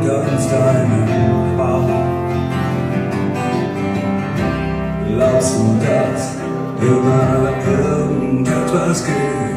Guns dying Bauch. Glaubst du, dust, immer irgendetwas geht?